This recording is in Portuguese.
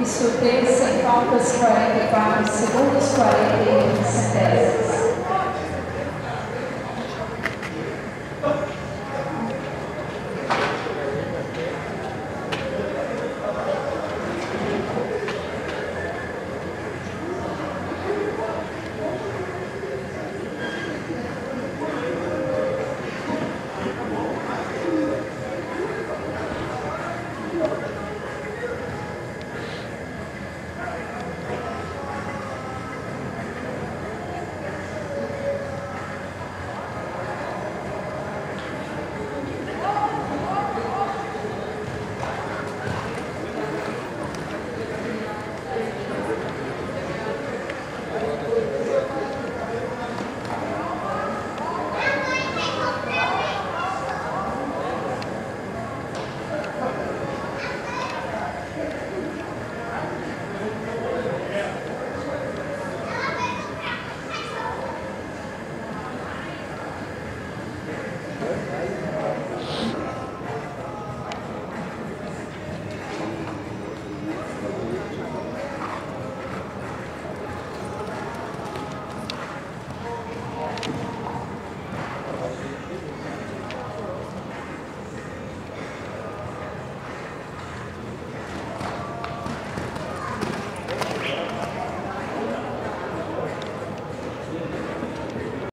Isso tem 100 faltas 44 segundos 41 centésimos.